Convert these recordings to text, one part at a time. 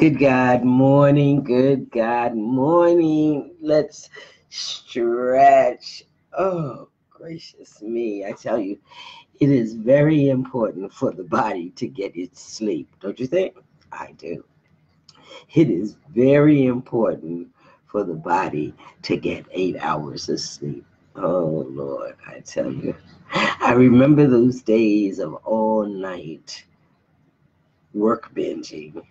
Good God morning, good God morning. Let's stretch. Oh, gracious me. I tell you, it is very important for the body to get its sleep, don't you think? I do. It is very important for the body to get eight hours of sleep. Oh, Lord, I tell you. I remember those days of all night work binging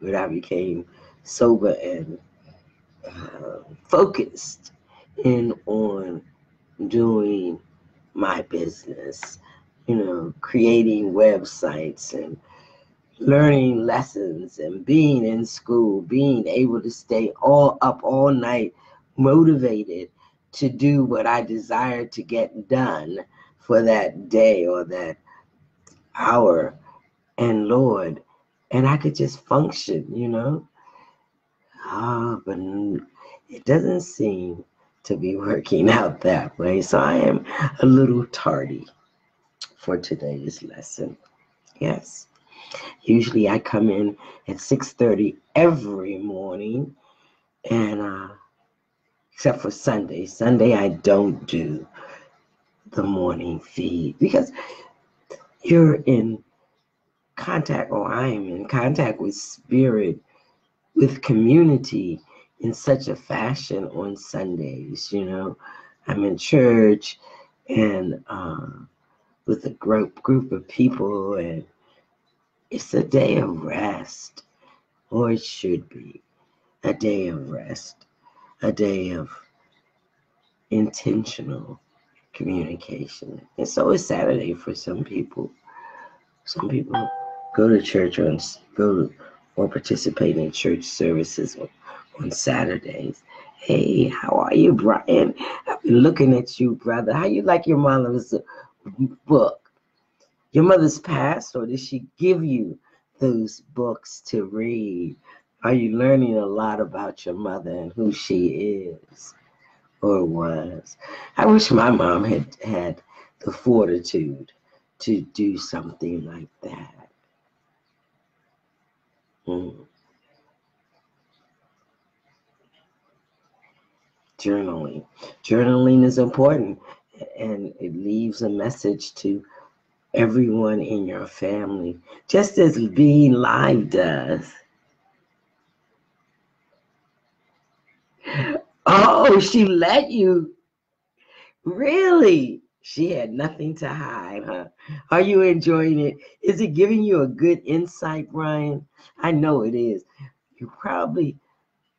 when I became sober and uh, focused in on doing my business, you know, creating websites and learning lessons and being in school, being able to stay all up all night, motivated to do what I desired to get done for that day or that hour. And Lord, and I could just function, you know. Ah, but it doesn't seem to be working out that way. So I am a little tardy for today's lesson. Yes. Usually I come in at 6:30 every morning and uh except for Sunday. Sunday I don't do the morning feed because you're in contact or I am in contact with spirit with community in such a fashion on Sundays. You know, I'm in church and uh, with a group group of people, and it's a day of rest, or it should be a day of rest, a day of intentional communication. And so it's Saturday for some people. Some people go to church or go to or participate in church services on, on Saturdays. Hey, how are you, Brian? I've been looking at you, brother. How you like your mother's uh, book? Your mother's passed, or did she give you those books to read? Are you learning a lot about your mother and who she is or was? I wish my mom had had the fortitude to do something like that. Mm. Journaling. Journaling is important and it leaves a message to everyone in your family, just as being live does. Oh, she let you. Really? She had nothing to hide, huh? Are you enjoying it? Is it giving you a good insight, Brian? I know it is. You probably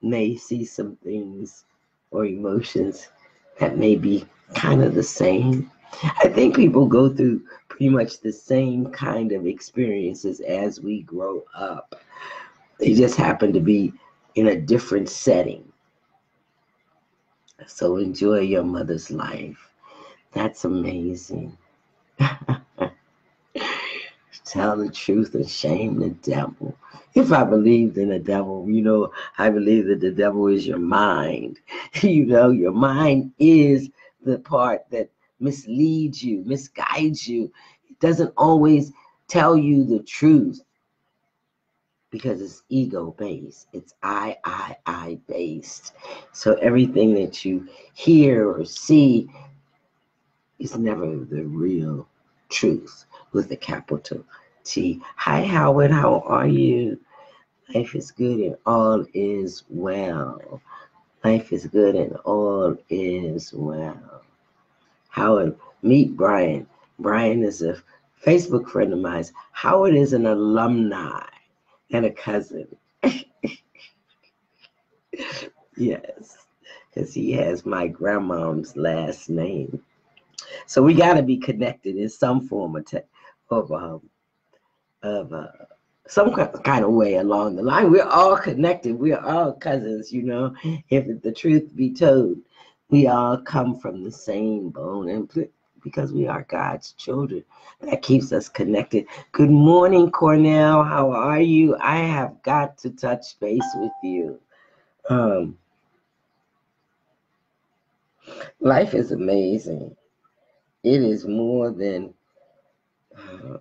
may see some things or emotions that may be kind of the same. I think people go through pretty much the same kind of experiences as we grow up. They just happen to be in a different setting. So enjoy your mother's life. That's amazing. Tell the truth and shame the devil. If I believed in the devil, you know, I believe that the devil is your mind. You know, your mind is the part that misleads you, misguides you. It doesn't always tell you the truth because it's ego based. It's I, I, I based. So everything that you hear or see is never the real truth with a capital T. Hi, Howard. How are you? Life is good and all is well. Life is good and all is well. Howard, meet Brian. Brian is a Facebook friend of mine. Howard is an alumni and a cousin. yes, because he has my grandmom's last name. So we got to be connected in some form of, of, um, of uh, some kind of way along the line. We're all connected. We're all cousins, you know. If the truth be told, we all come from the same bone and because we are God's children. That keeps us connected. Good morning, Cornell. How are you? I have got to touch base with you. Um, life is amazing it is more than uh,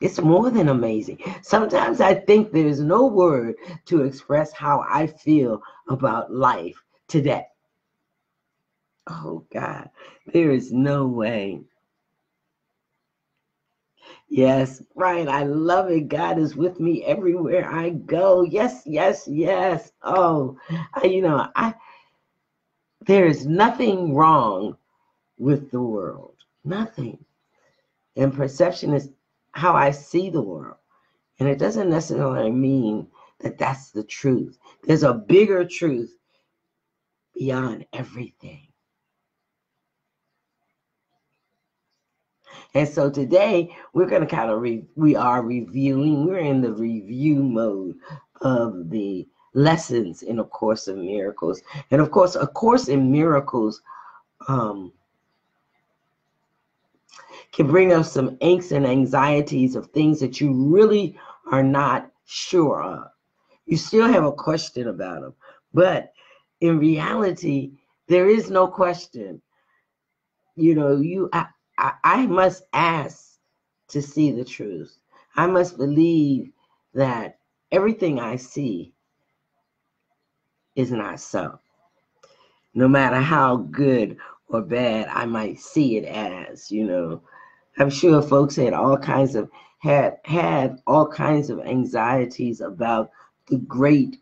It's more than amazing. Sometimes I think there is no word to express how I feel about life today. Oh God, there is no way. Yes, right. I love it. God is with me everywhere I go. Yes, yes, yes. Oh, I, you know, I there is nothing wrong with the world. Nothing. And perception is how I see the world. And it doesn't necessarily mean that that's the truth. There's a bigger truth beyond everything. And so today we're going to kind of re- we are reviewing. We're in the review mode of the lessons in a course of miracles, and of course, a course in miracles um, can bring up some angst and anxieties of things that you really are not sure of. You still have a question about them, but in reality, there is no question. You know, you I, I, I must ask to see the truth. I must believe that everything I see is not so. No matter how good or bad I might see it as, you know. I'm sure folks had all kinds of had had all kinds of anxieties about the great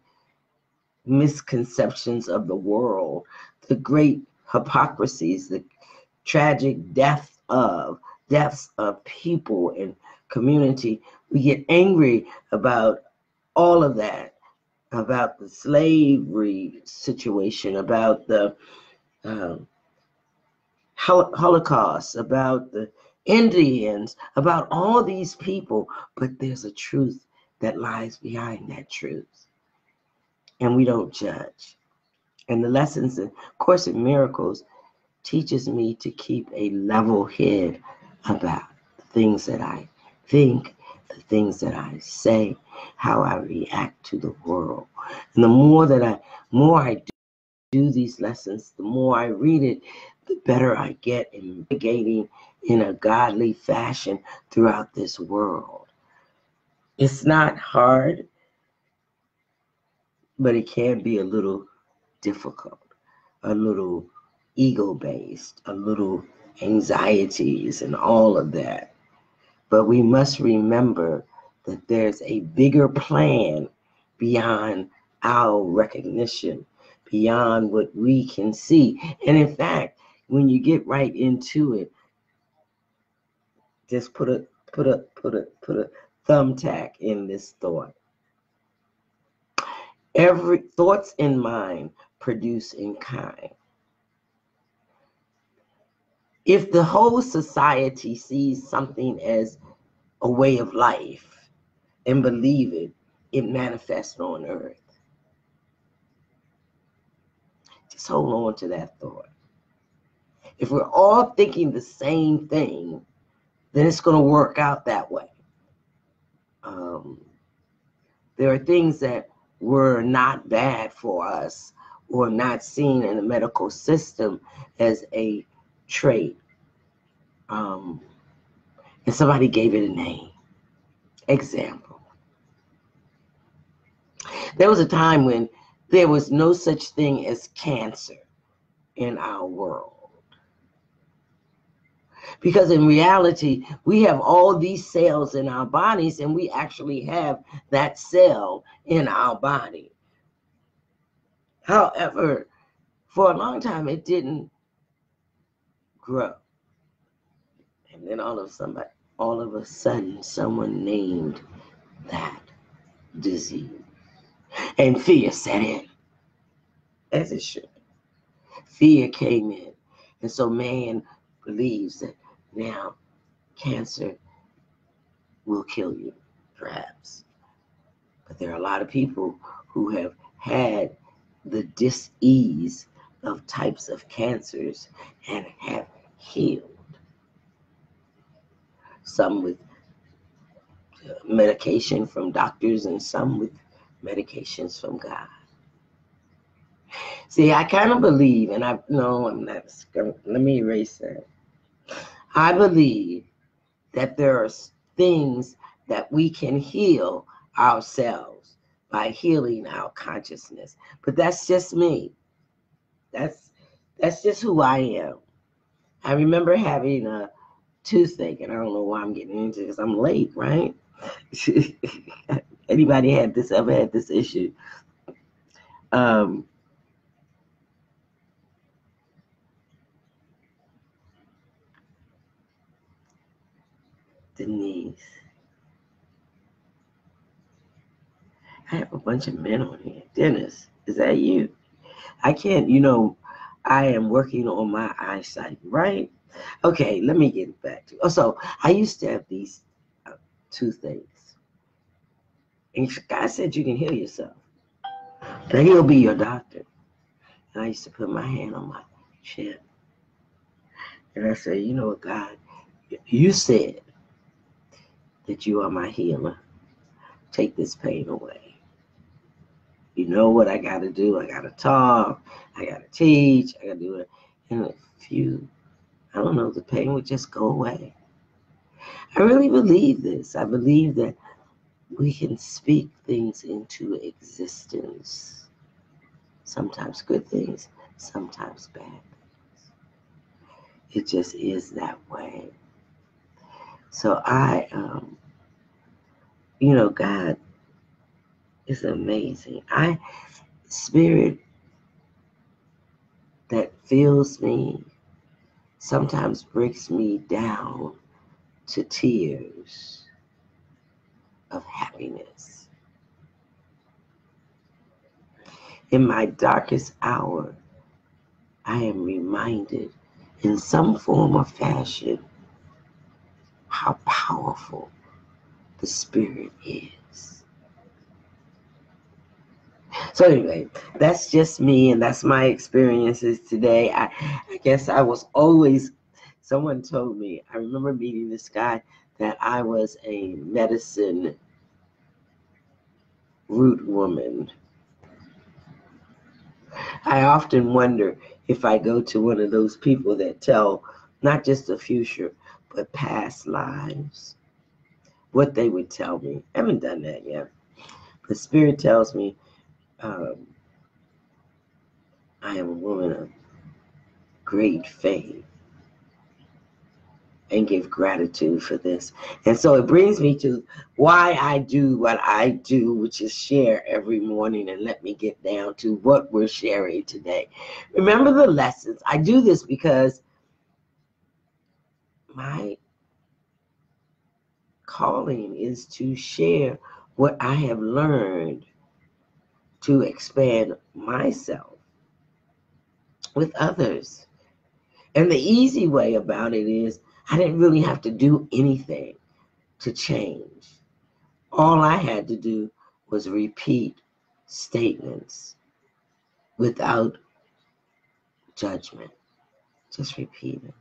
misconceptions of the world, the great hypocrisies, the tragic death of deaths of people and community. We get angry about all of that, about the slavery situation, about the um, Holocaust, about the Indians, about all these people. But there's a truth that lies behind that truth. And we don't judge. And the lessons in Course in Miracles teaches me to keep a level head about the things that I think, the things that I say, how I react to the world. And the more that I more I do, do these lessons, the more I read it, the better I get in navigating in a godly fashion throughout this world. It's not hard, but it can be a little difficult, a little ego based, a little anxieties and all of that. But we must remember that there's a bigger plan beyond our recognition, beyond what we can see. And in fact, when you get right into it, just put a put a put a put a thumbtack in this thought. Every thoughts in mind produce in kind if the whole society sees something as a way of life and believe it, it manifests on earth. Just hold on to that thought. If we're all thinking the same thing, then it's going to work out that way. Um, there are things that were not bad for us or not seen in the medical system as a trait. Um, and somebody gave it a name. Example. There was a time when there was no such thing as cancer in our world. Because in reality, we have all these cells in our bodies, and we actually have that cell in our body. However, for a long time, it didn't grow. And then all of somebody, all of a sudden, someone named that disease. And fear set in, as it should. Fear came in. And so man believes that now cancer will kill you, perhaps. But there are a lot of people who have had the dis-ease of types of cancers and have healed. Some with uh, medication from doctors and some with medications from God. See, I kind of believe, and I no, I'm not. Let me erase that. I believe that there are things that we can heal ourselves by healing our consciousness. But that's just me. That's that's just who I am. I remember having a toothache, and I don't know why I'm getting into this. I'm late, right? Anybody had this ever had this issue? Um, Denise. I have a bunch of men on here. Dennis, is that you? I can't, you know, I am working on my eyesight, right? Okay, let me get back to. Oh, so I used to have these uh, toothaches, and God said you can heal yourself. That He'll be your doctor. And I used to put my hand on my chin, and I said, you know what, God, you said that you are my healer. Take this pain away. You know what I got to do? I got to talk. I got to teach. I got to do it. And a few, I don't know, the pain would just go away. I really believe this. I believe that we can speak things into existence. Sometimes good things, sometimes bad things. It just is that way. So I, um, you know, God is amazing. I, spirit that fills me sometimes breaks me down to tears of happiness. In my darkest hour, I am reminded in some form or fashion how powerful the Spirit is. So anyway, that's just me and that's my experiences today. I, I guess I was always someone told me, I remember meeting this guy that I was a medicine root woman. I often wonder if I go to one of those people that tell not just the future, but past lives, what they would tell me. I haven't done that yet. The Spirit tells me um, I am a woman of great faith and give gratitude for this. And so it brings me to why I do what I do, which is share every morning. And let me get down to what we're sharing today. Remember the lessons. I do this because my calling is to share what I have learned to expand myself with others. And the easy way about it is I didn't really have to do anything to change. All I had to do was repeat statements without judgment. Just repeat them.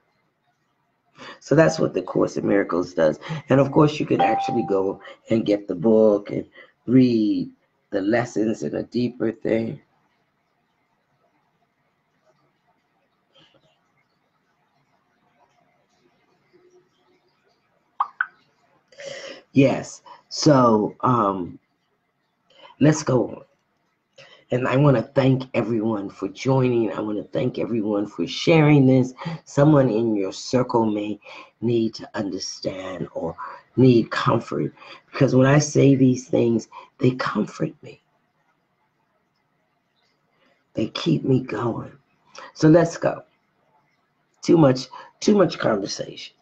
So that's what the Course in Miracles does. And of course, you can actually go and get the book and read the lessons in a deeper thing. Yes. So um, let's go on. And I want to thank everyone for joining. I want to thank everyone for sharing this. Someone in your circle may need to understand or need comfort. Because when I say these things, they comfort me. They keep me going. So let's go. Too much, too much conversation.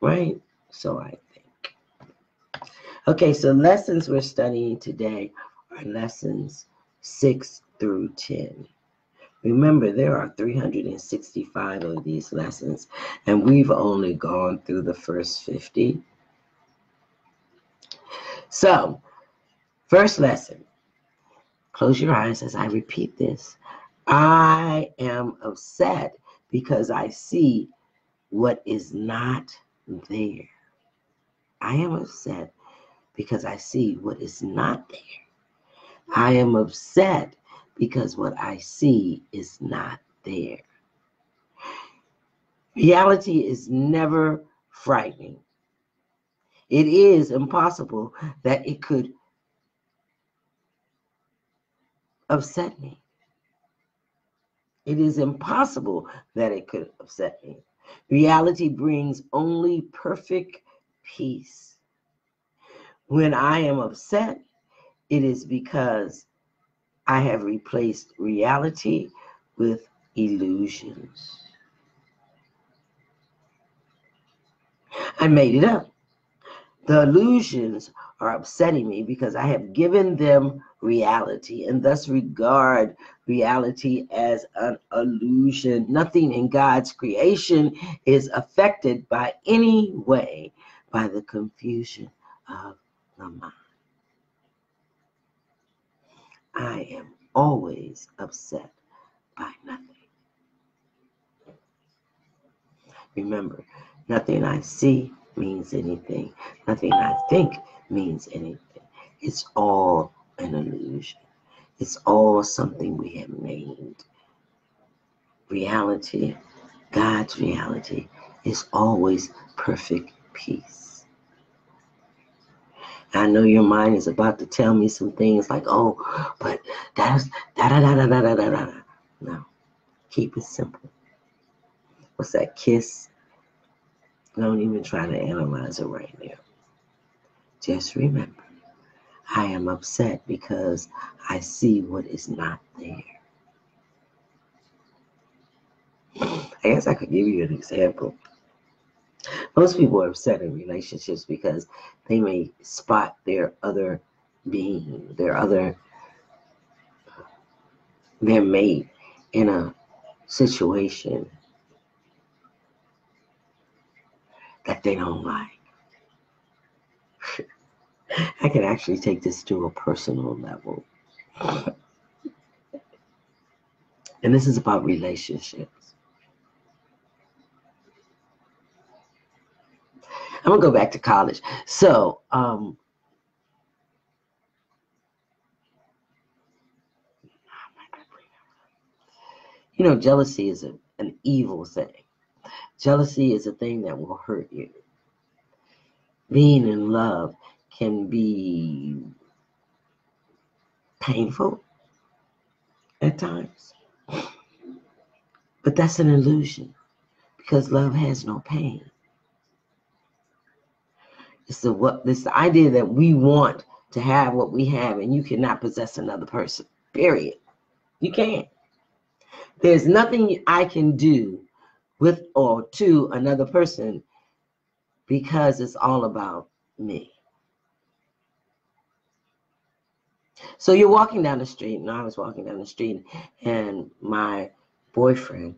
Right? So I think. Okay, so lessons we're studying today are lessons 6 through 10. Remember, there are 365 of these lessons, and we've only gone through the first 50. So, first lesson close your eyes as I repeat this. I am upset because I see what is not there. I am upset because I see what is not there. I am upset because what I see is not there. Reality is never frightening. It is impossible that it could upset me. It is impossible that it could upset me. Reality brings only perfect peace. When I am upset, it is because I have replaced reality with illusions. I made it up. The illusions are upsetting me because I have given them reality and thus regard reality as an illusion. Nothing in God's creation is affected by any way by the confusion of the mind. I am always upset by nothing. Remember, nothing I see means anything, nothing I think means anything. It's all an illusion, it's all something we have made. Reality, God's reality, is always perfect peace. I know your mind is about to tell me some things like, oh, but that's da da da da da da da da. No, keep it simple. What's that kiss? Don't even try to analyze it right now. Just remember, I am upset because I see what is not there. I guess I could give you an example. Most people are upset in relationships because they may spot their other being, their other, their mate in a situation that they don't like. I can actually take this to a personal level. and this is about relationships. I'm gonna go back to college. So, um, you know, jealousy is a, an evil thing. Jealousy is a thing that will hurt you. Being in love can be painful at times, but that's an illusion because love has no pain. It's the what this idea that we want to have what we have, and you cannot possess another person. Period. You can't. There's nothing I can do with or to another person because it's all about me. So you're walking down the street, and I was walking down the street, and my boyfriend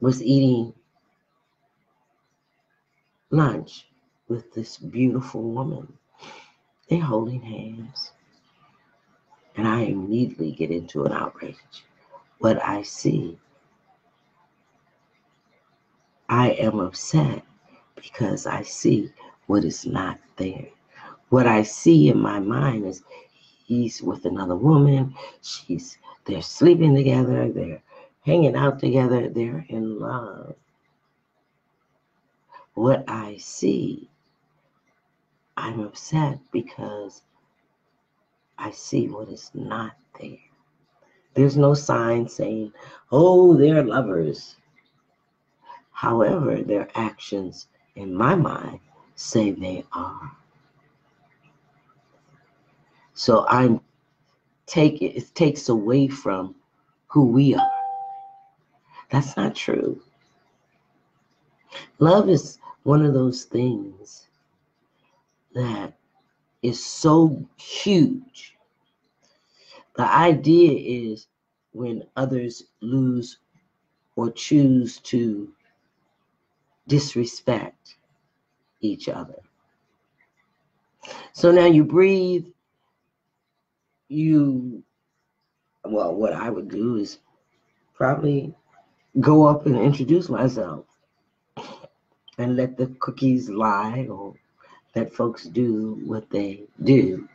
was eating lunch with this beautiful woman. They're holding hands. And I immediately get into an outrage. What I see, I am upset because I see what is not there. What I see in my mind is he's with another woman. She's they're sleeping together, they're hanging out together, they're in love. What I see I'm upset because I see what is not there. There's no sign saying, oh, they're lovers. However, their actions in my mind say they are. So I'm take it, it takes away from who we are. That's not true. Love is one of those things that is so huge. The idea is when others lose or choose to disrespect each other. So now you breathe, you, well, what I would do is probably go up and introduce myself and let the cookies lie or that folks do what they do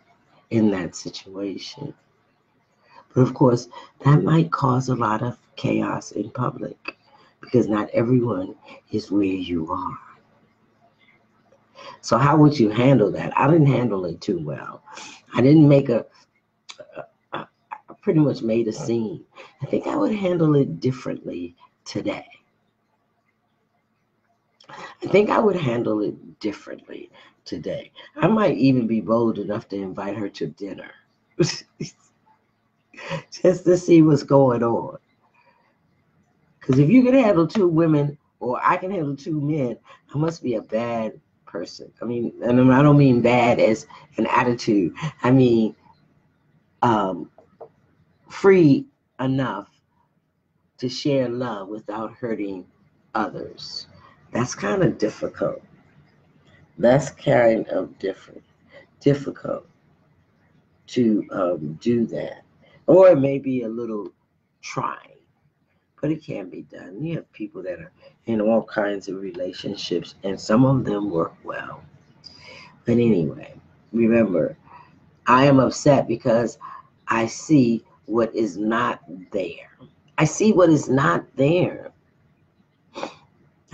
in that situation. But of course, that might cause a lot of chaos in public because not everyone is where you are. So how would you handle that? I didn't handle it too well. I didn't make a, a, a I pretty much made a scene. I think I would handle it differently today. I think I would handle it differently today. I might even be bold enough to invite her to dinner just to see what's going on. Because if you can handle two women or I can handle two men, I must be a bad person. I mean, and I don't mean bad as an attitude. I mean um, free enough to share love without hurting others. That's kind of difficult. That's kind of different, difficult to um, do that. Or it may be a little trying, but it can be done. You have people that are in all kinds of relationships, and some of them work well. But anyway, remember, I am upset because I see what is not there. I see what is not there.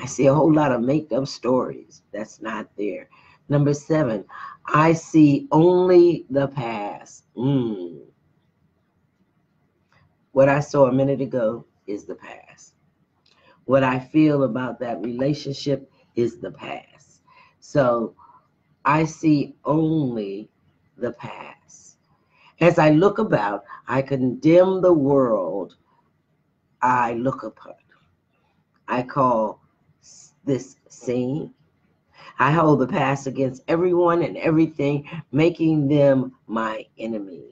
I see a whole lot of made up stories that's not there. Number seven, I see only the past. Mm. What I saw a minute ago is the past. What I feel about that relationship is the past. So I see only the past. As I look about, I condemn the world I look upon. I call this scene. I hold the past against everyone and everything, making them my enemy.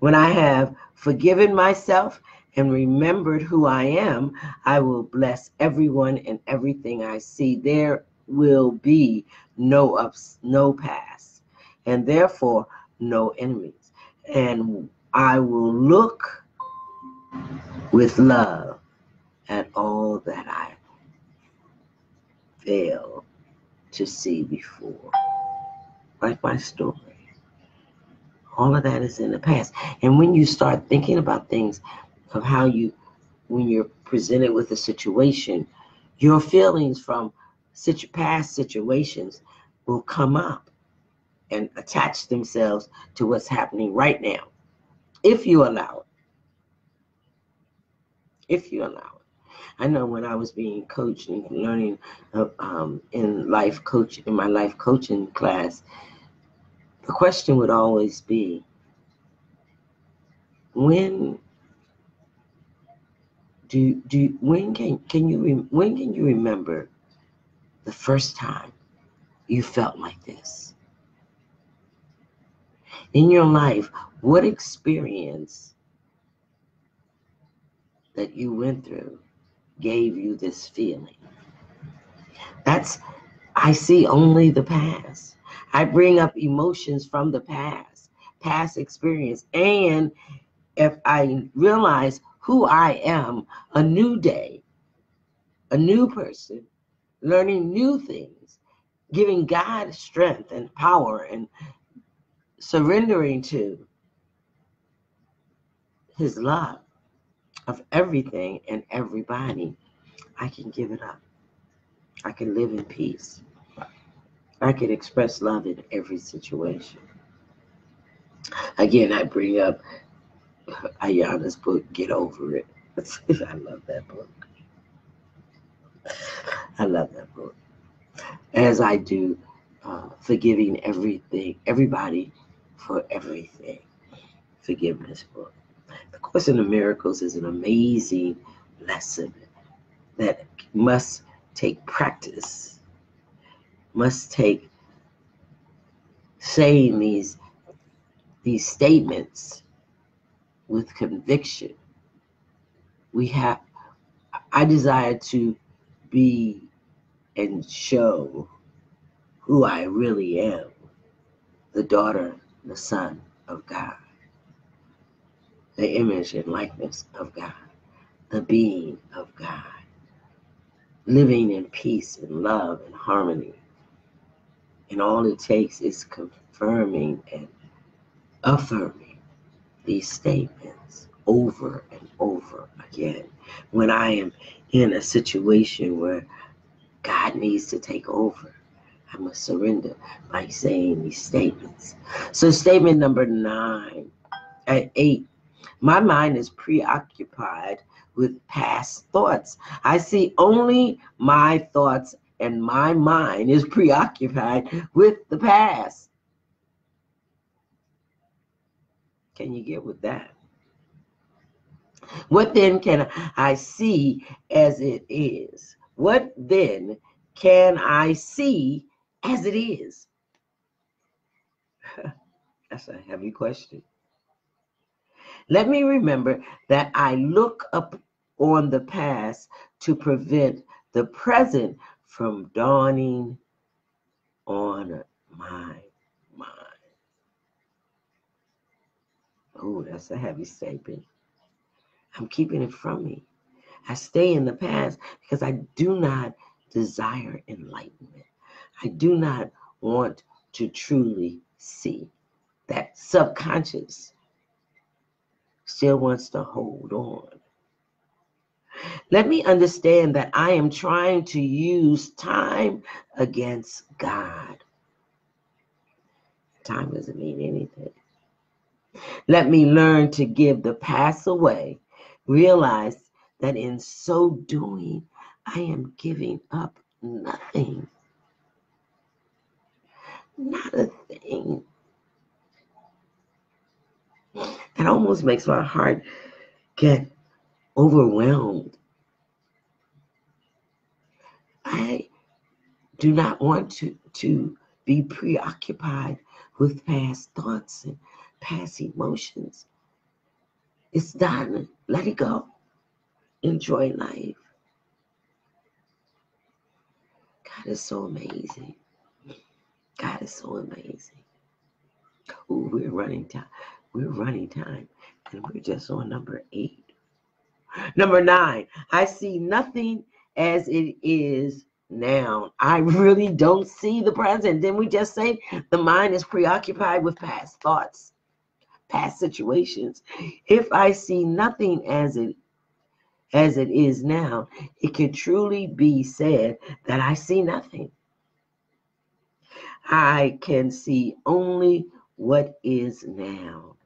When I have forgiven myself and remembered who I am, I will bless everyone and everything I see. There will be no ups, no past, and therefore no enemies. And I will look with love at all that I to see before. Like my story. All of that is in the past. And when you start thinking about things of how you, when you're presented with a situation, your feelings from past situations will come up and attach themselves to what's happening right now, if you allow it. If you allow it. I know when I was being coached and learning uh, um, in life coach in my life coaching class, the question would always be, when do do when can can you when can you remember the first time you felt like this in your life? What experience that you went through gave you this feeling. That's, I see only the past. I bring up emotions from the past, past experience. And if I realize who I am, a new day, a new person, learning new things, giving God strength and power and surrendering to his love of everything and everybody, I can give it up. I can live in peace. I can express love in every situation. Again, I bring up Iyanla's book, Get Over It. I love that book. I love that book. As I do uh, forgiving everything, everybody for everything. Forgiveness book. The Course in the Miracles is an amazing lesson that must take practice, must take saying these these statements with conviction. We have I desire to be and show who I really am, the daughter, the son of God the image and likeness of God, the being of God, living in peace and love and harmony. And all it takes is confirming and affirming these statements over and over again. When I am in a situation where God needs to take over, I must surrender by saying these statements. So, statement number nine at eight my mind is preoccupied with past thoughts. I see only my thoughts, and my mind is preoccupied with the past. Can you get with that? What then can I see as it is? What then can I see as it is? That's a heavy question. Let me remember that I look up on the past to prevent the present from dawning on my mind. Oh, that's a heavy statement. I'm keeping it from me. I stay in the past because I do not desire enlightenment. I do not want to truly see that subconscious still wants to hold on. Let me understand that I am trying to use time against God. Time doesn't mean anything. Let me learn to give the past away. Realize that in so doing, I am giving up nothing. Not a thing. That almost makes my heart get overwhelmed. I do not want to, to be preoccupied with past thoughts and past emotions. It's done. Let it go. Enjoy life. God is so amazing. God is so amazing. Ooh, we're running time. We're running time. And we're just on number eight. Number nine, I see nothing as it is now. I really don't see the present. Didn't we just say the mind is preoccupied with past thoughts, past situations? If I see nothing as it as it is now, it can truly be said that I see nothing. I can see only what is now.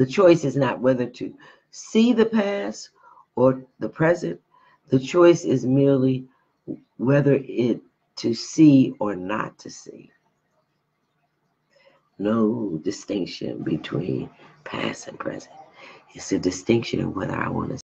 The choice is not whether to see the past or the present. The choice is merely whether it to see or not to see. No distinction between past and present. It's a distinction of whether I want to